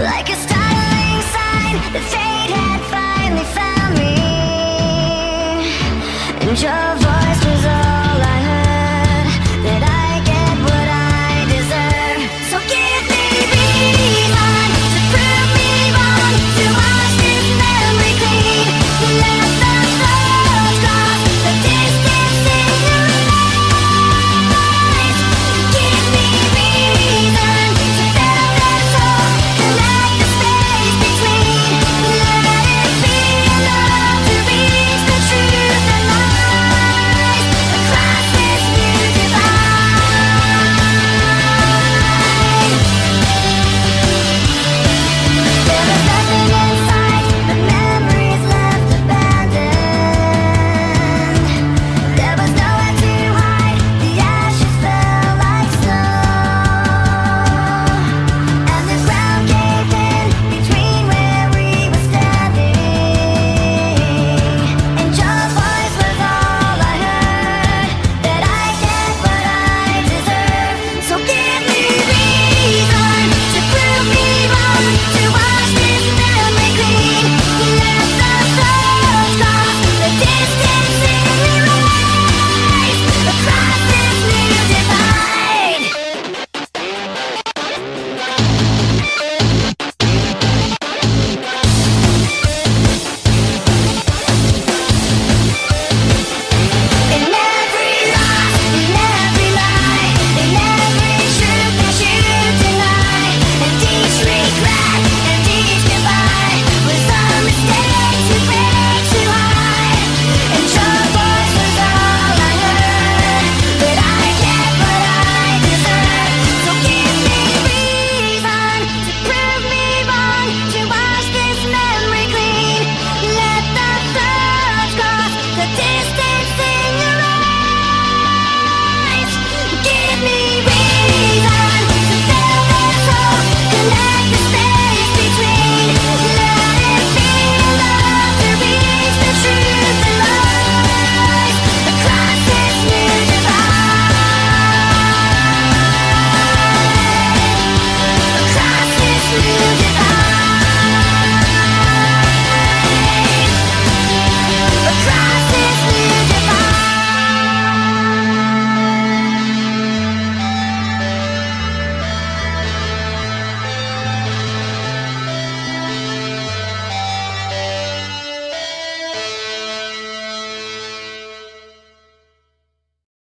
Like a startling sign that fate had finally found me. And your